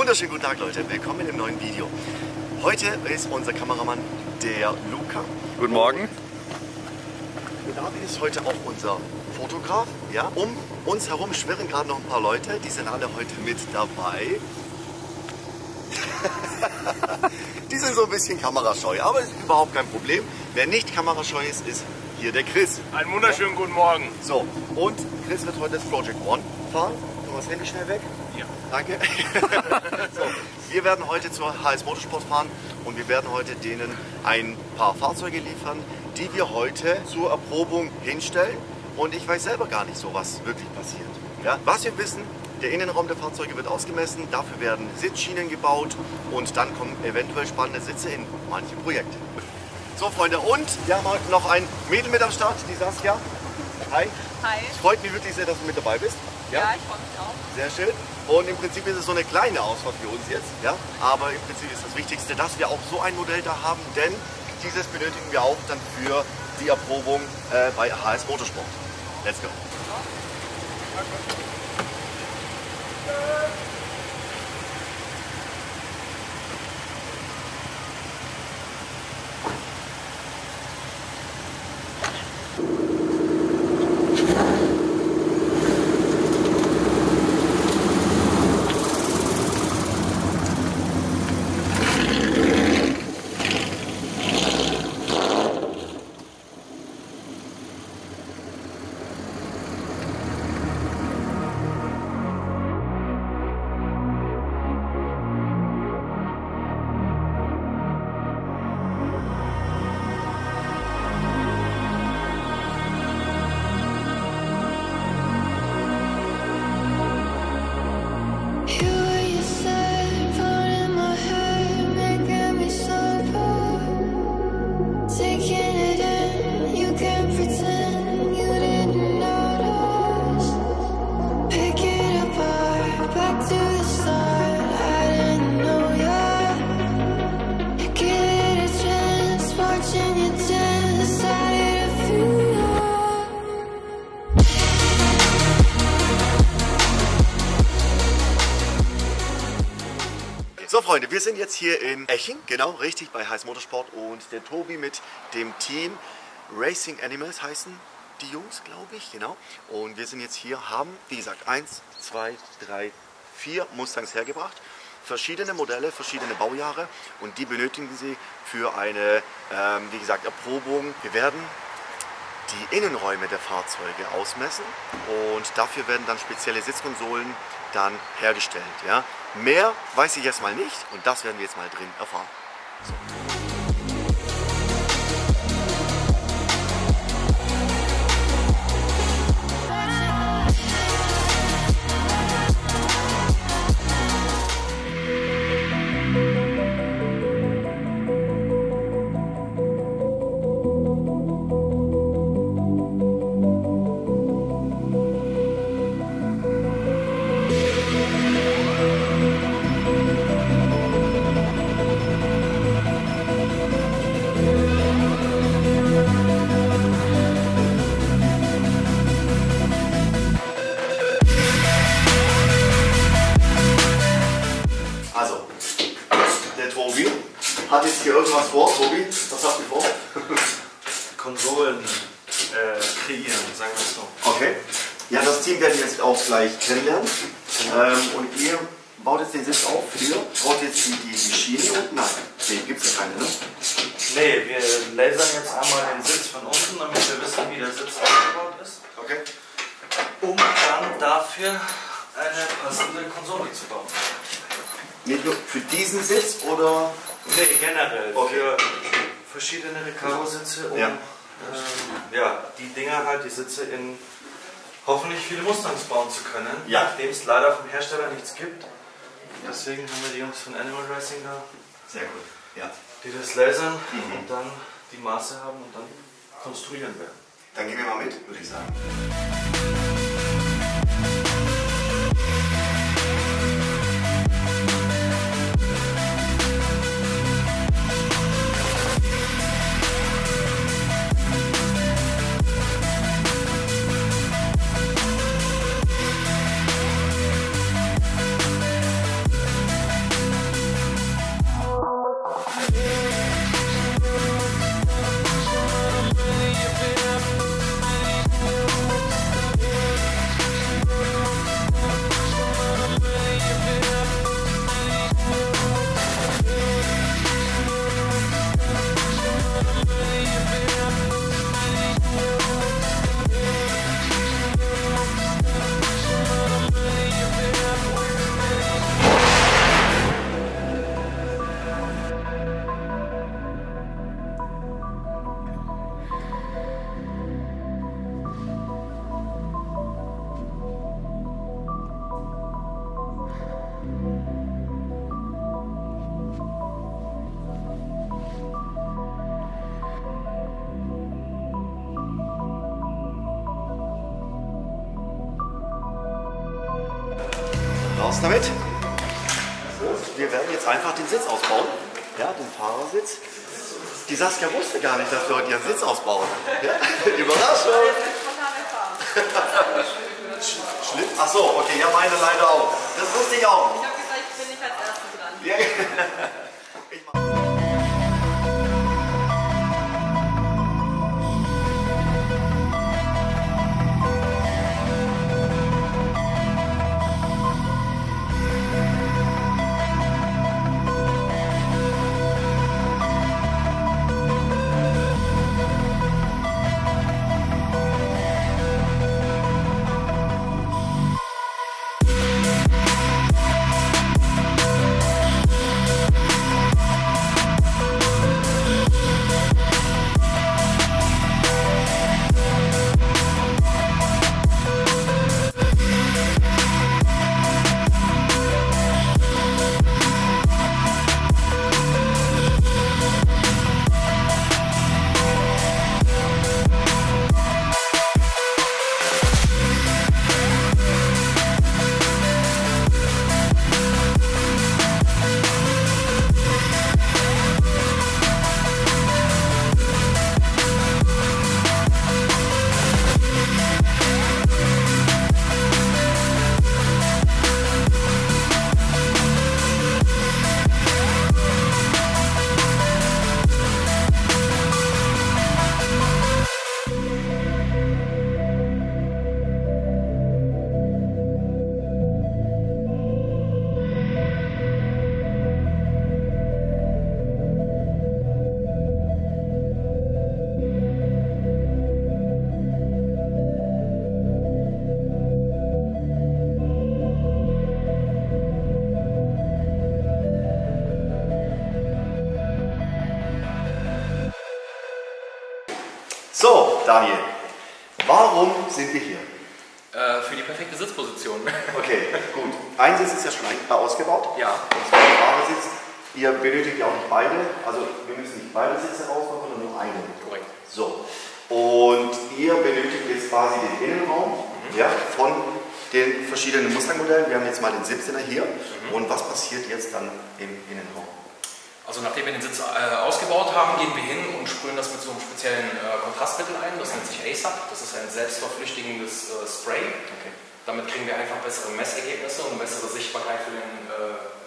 wunderschönen guten Tag Leute, willkommen im neuen Video. Heute ist unser Kameramann der Luca. Guten Morgen. Der David ist heute auch unser Fotograf. Ja? Um uns herum schwirren gerade noch ein paar Leute, die sind alle heute mit dabei. die sind so ein bisschen kamerascheu, aber ist überhaupt kein Problem. Wer nicht kamerascheu ist, ist hier der Chris. Einen wunderschönen guten Morgen. So, und Chris wird heute das Project One fahren. Wir das Handy schnell weg? Ja. Danke. so, wir werden heute zur HS Motorsport fahren und wir werden heute denen ein paar Fahrzeuge liefern, die wir heute zur Erprobung hinstellen. Und ich weiß selber gar nicht so, was wirklich passiert. Ja, was wir wissen, der Innenraum der Fahrzeuge wird ausgemessen, dafür werden Sitzschienen gebaut und dann kommen eventuell spannende Sitze in manche Projekte. So Freunde, und wir haben heute noch ein Mädel mit am Start, die Saskia. Hi. Hi. Es freut mich wirklich sehr, dass du mit dabei bist. Ja, ich freue mich auch. Sehr schön. Und im Prinzip ist es so eine kleine Ausfahrt für uns jetzt. Ja? Aber im Prinzip ist das Wichtigste, dass wir auch so ein Modell da haben, denn dieses benötigen wir auch dann für die Erprobung äh, bei HS Motorsport. Let's go. You wir sind jetzt hier in Eching, genau, richtig, bei HS Motorsport und der Tobi mit dem Team Racing Animals heißen die Jungs, glaube ich, genau. Und wir sind jetzt hier, haben, wie gesagt, eins, zwei, drei, vier Mustangs hergebracht. Verschiedene Modelle, verschiedene Baujahre und die benötigen sie für eine, ähm, wie gesagt, Erprobung. Wir werden die Innenräume der Fahrzeuge ausmessen und dafür werden dann spezielle Sitzkonsolen dann hergestellt. Ja. Mehr weiß ich jetzt mal nicht und das werden wir jetzt mal drin erfahren. Also, gleich kennenlernen. Ähm, und ihr baut jetzt den Sitz auf für, baut jetzt die, die, die Schiene und nein, nee, gibt es ja keine, ne? Nee, wir lasern jetzt einmal den Sitz von unten, damit wir wissen, wie der Sitz aufgebaut ist. Okay. Um dann dafür eine passende Konsole zu bauen. Nicht nur für diesen Sitz oder? Nee, generell. Okay. Für verschiedene Recaro-Sitze, um Ja. ähm, ja, die Dinger halt, die Sitze in hoffentlich viele Mustangs bauen zu können. Ja. Nachdem es leider vom Hersteller nichts gibt. Deswegen haben wir die Jungs von Animal Racing da, Sehr gut. Ja. die das lasern Mhm. und dann die Maße haben und dann konstruieren werden. Dann gehen wir mal mit, würde ich sagen. Damit. Und wir werden jetzt einfach den Sitz ausbauen. Ja, den Fahrersitz. Die Saskia wusste gar nicht, dass wir heute ihren Sitz ausbauen. Ja? Überraschung. Schlimm? Ach so, okay, ja, meine leider auch. Das wusste ich auch. Ich habe gesagt, ich bin nicht als Erste dran. Daniel, warum sind wir hier? Äh, für die perfekte Sitzposition. Okay, gut. Ein Sitz ist ja schon ein- ausgebaut. Ja. Und zwar der Fahrersitz. Ihr benötigt ja auch nicht beide. Also wir müssen nicht beide Sitze rausmachen, sondern nur einen. Korrekt. So. Und ihr benötigt jetzt quasi den Innenraum ja, von den verschiedenen Mustang-Modellen. Wir haben jetzt mal den 17er hier. Und was passiert jetzt dann im Innenraum? Also nachdem wir den Sitz äh, ausgebaut haben, gehen wir hin und sprühen das mit so einem speziellen äh, Kontrastmittel ein. Das nennt sich ASAP. Das ist ein selbstverflüchtigendes äh, Spray. Damit kriegen wir einfach bessere Messergebnisse und bessere Sichtbarkeit für den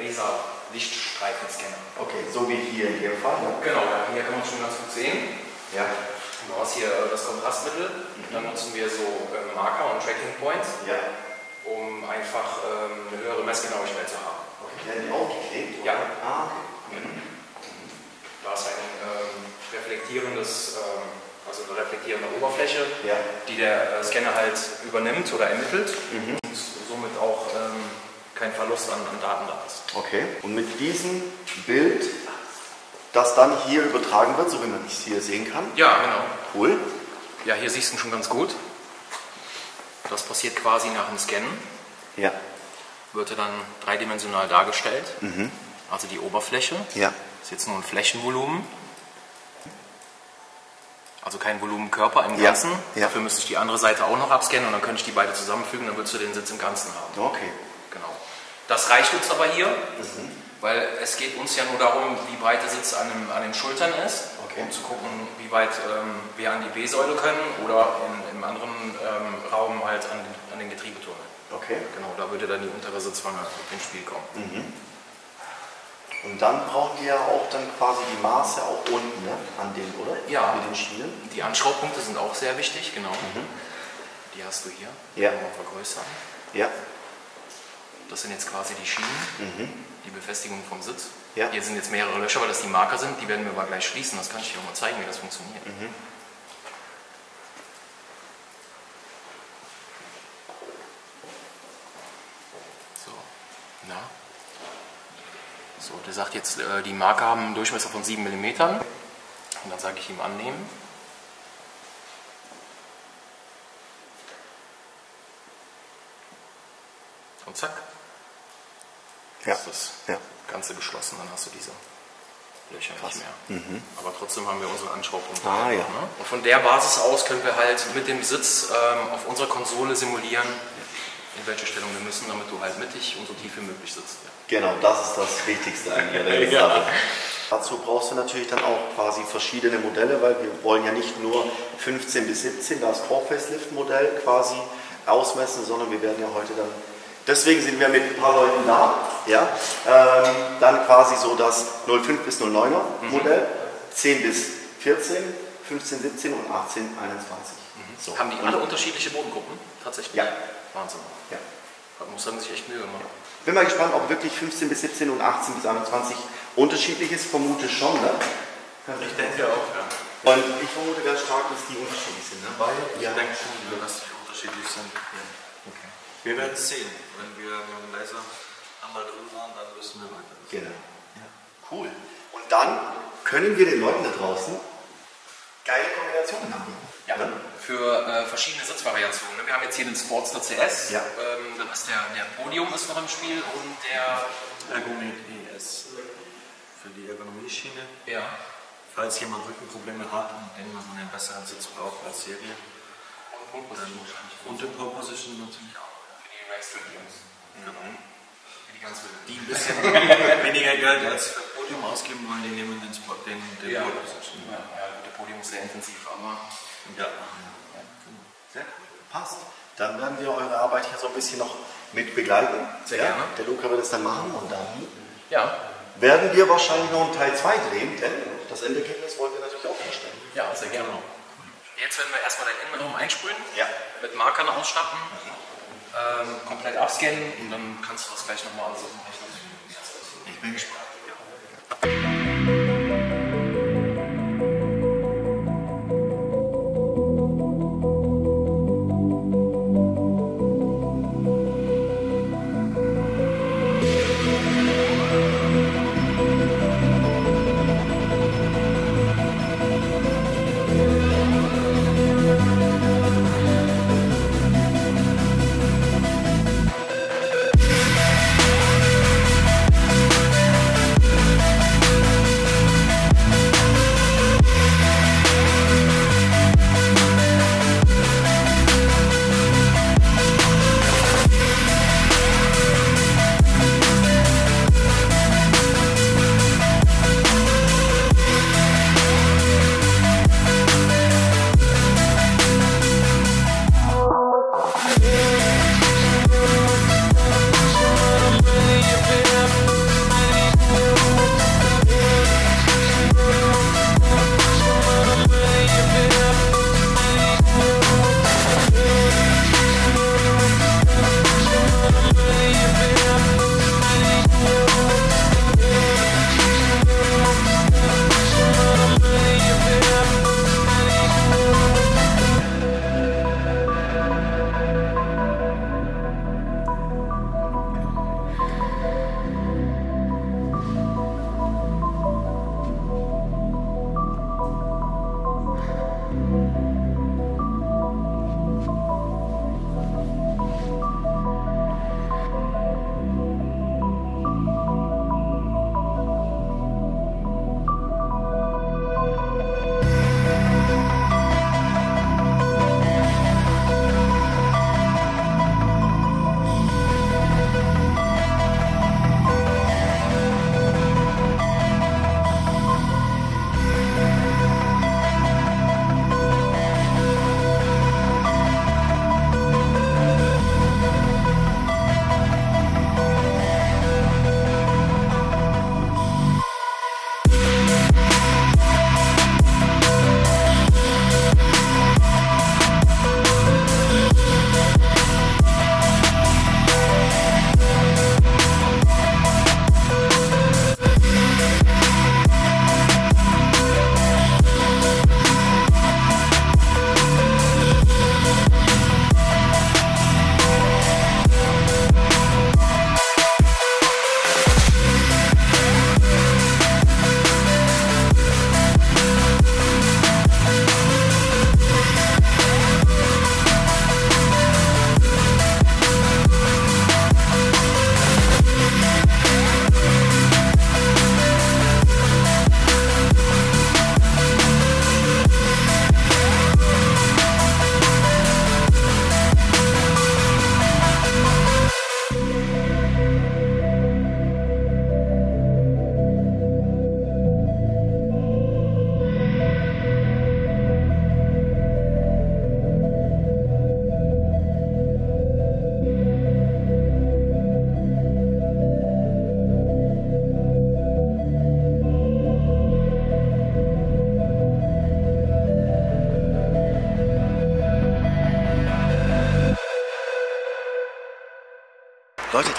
Laser-Lichtstreifenscanner. Okay, so wie hier in dem Fall. Ne? Genau, hier kann man schon ganz gut sehen. Ja. Du hast hier das Kontrastmittel. Dann nutzen wir so äh, Marker und Tracking Points, Ja. um einfach ähm, eine höhere Messgenauigkeit zu haben. Okay, werden die aufgeklebt? Ja. Ah, okay. Da ist ein ähm, reflektierendes, ähm, also eine reflektierende Oberfläche, Ja. die der äh, Scanner halt übernimmt oder ermittelt und somit auch ähm, kein Verlust an, an Daten da ist. Okay. Und mit diesem Bild, das dann hier übertragen wird, so wie man es hier sehen kann. Ja, genau. Cool. Ja, hier siehst du ihn schon ganz gut. Das passiert quasi nach dem Scannen, Ja. wird er dann dreidimensional dargestellt. Also die Oberfläche Ja. Ist jetzt nur ein Flächenvolumen. Also kein Volumenkörper im Ja, Ganzen. ja. Dafür müsste ich die andere Seite auch noch abscannen und dann könnte ich die beide zusammenfügen, dann würdest du den Sitz im Ganzen haben. Okay. Genau. Das reicht uns aber hier, weil es geht uns ja nur darum, wie breit der Sitz an, dem, an den Schultern ist, Okay. um zu gucken, wie weit ähm, wir an die B-Säule können oder in, im anderen ähm, Raum halt an, den- an den Getriebeturm. Okay. Genau, da würde dann die untere Sitzwange ins Spiel kommen. Und dann brauchen wir ja auch dann quasi die Maße auch unten ne? an den, oder? Ja. Mit den Schienen. Die Anschraubpunkte sind auch sehr wichtig, genau. Die hast du hier. Ja. Man vergrößern. Ja. Das sind jetzt quasi die Schienen, die Befestigung vom Sitz. Ja. Hier sind jetzt mehrere Löcher, weil das die Marker sind. Die werden wir aber gleich schließen. Das kann ich dir auch mal zeigen, wie das funktioniert. So, na. So, der sagt jetzt, äh, die Marker haben einen Durchmesser von 7 mm. Und dann sage ich ihm annehmen. Und zack, Ja. ist das Ja. Ganze geschlossen, dann hast du diese Löcher Krass. nicht mehr. Aber trotzdem haben wir unsere Anschraubpunkte. Ah, ja. Ne? Und von der Basis aus können wir halt mit dem Sitz ähm, auf unserer Konsole simulieren, in welche Stellung wir müssen, damit du halt mittig und so tief wie möglich sitzt. Ja. Genau, das ist das Wichtigste an jeder Sache. Dazu brauchst du natürlich dann auch quasi verschiedene Modelle, weil wir wollen ja nicht nur 15 bis 17 das Core-Facelift-Modell quasi ausmessen, sondern wir werden ja heute dann, deswegen sind wir mit ein paar Leuten da, ja, ähm, dann quasi so das 05 bis 09er Modell, 10 bis 14, 15, 17 und 18, 21. So. Haben die alle unterschiedliche Bodengruppen? Tatsächlich? Ja. Wahnsinn. Ja. Man muss sagen, sich echt Mühe gemacht. Bin mal gespannt, ob wirklich 15 bis 17 und 18 bis 21 unterschiedlich ist. Vermute schon, ne? Ich denke auch, ja. Und ich vermute ganz stark, dass die unterschiedlich sind, ne? Weil, Ich denke schon, dass die unterschiedlich sind. Wir werden es sehen. Wenn wir mit dem Laser einmal drin waren, dann wissen wir weiter. Genau. Cool. Und dann können wir den Leuten da draußen geile Kombinationen haben. Ja, für äh, verschiedene Sitzvariationen. ne? Wir haben jetzt hier den Sportster CS, Ja. ähm, dann ist der, der Podium ist noch im Spiel und der Ergomet ES für die Ergonomieschiene. ja, Falls jemand Rückenprobleme hat und man einen besseren Sitz braucht als Serie. Dann, und den Pole Position natürlich auch. für die Race Jungs. Für die. Die ein bisschen weniger Geld als für Podium ausgeben wollen, die nehmen den, Spot, den, den Ja. Pole Position. Ja, Podium sehr intensiv, aber Ja. Sehr cool. Passt. Dann werden wir eure Arbeit hier so ein bisschen noch mit begleiten. Sehr ja? gerne. Der Luca wird es dann machen und dann ja, werden wir wahrscheinlich noch einen Teil 2 drehen, denn das Endergebnis wollen wir natürlich auch vorstellen. ja, sehr gerne. Jetzt werden wir erstmal den Innenraum einsprühen, Ja. mit Markern ausstatten, ähm, komplett abscannen und dann kannst du das gleich nochmal sehen. Ich bin gespannt.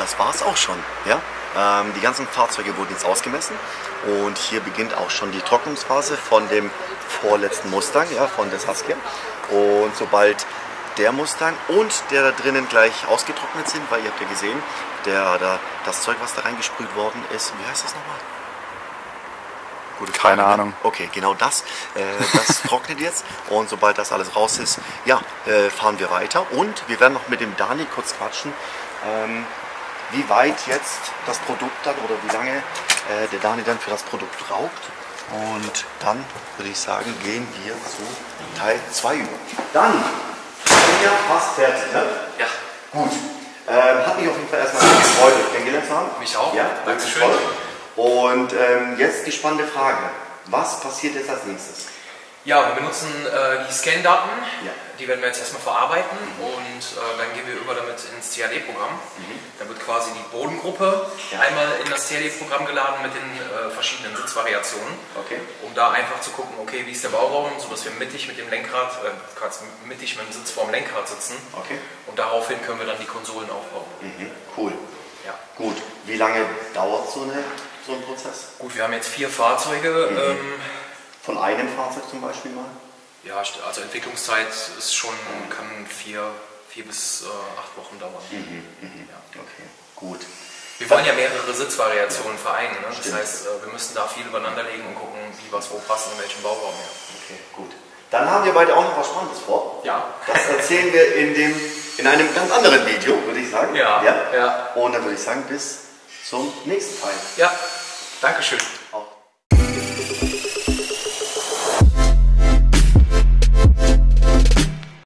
Das war's auch schon. Ja? Ähm, die ganzen Fahrzeuge wurden jetzt ausgemessen und hier beginnt auch schon die Trocknungsphase von dem vorletzten Mustang, ja, von der Saskia. Und sobald der Mustang und der da drinnen gleich ausgetrocknet sind, weil ihr habt ja gesehen, der, da, das Zeug, was da reingesprüht worden ist, wie heißt das nochmal? Gute Keine Frage, ne? Ahnung. Okay, genau das. Äh, das trocknet jetzt und sobald das alles raus ist, ja, äh, fahren wir weiter. Und wir werden noch mit dem Dani kurz quatschen, ähm, wie weit jetzt das Produkt dann oder wie lange äh, der Dani dann für das Produkt raucht. Und dann würde ich sagen, gehen wir zu Teil 2 über. Dani, ich bin ja fast fertig, ne? Ja. Gut. Ähm, hat mich auf jeden Fall erstmal gefreut, euch kennengelernt zu haben. Mich auch. Ja, Dankeschön. toll. Und ähm, jetzt die spannende Frage. Was passiert jetzt als nächstes? Ja, wir benutzen äh, die Scan-Daten. Ja. Die werden wir jetzt erstmal verarbeiten und äh, dann gehen wir über damit ins CAD-Programm. Dann wird quasi die Bodengruppe Mhm. Ja. einmal in das CAD-Programm geladen mit den äh, verschiedenen Sitzvariationen, Okay. um da einfach zu gucken, okay, wie ist der Bauraum, sodass wir mittig mit dem Lenkrad, äh, mittig mit dem Sitz vorm Lenkrad sitzen. Okay. Und daraufhin können wir dann die Konsolen aufbauen. Mhm. Cool. Ja. Gut. Wie lange dauert so, eine, so ein Prozess? Gut, wir haben jetzt vier Fahrzeuge. Mhm. Ähm, Von einem Fahrzeug zum Beispiel mal? ja, also Entwicklungszeit ist schon, kann vier, vier bis äh, acht Wochen dauern. Mhm. Ja. Okay. Gut. Wir wollen ja mehrere Sitzvariationen vereinen. Ne? Das heißt, äh, wir müssen da viel übereinander legen und gucken, wie was wo passt, in welchem Bauraum. Ja. Okay, gut. Dann haben wir beide auch noch was Spannendes vor. Ja. Das erzählen wir in, dem, in einem ganz anderen Video, würde ich sagen. Ja, ja. ja. Und dann würde ich sagen, bis zum nächsten Teil. Ja, Dankeschön.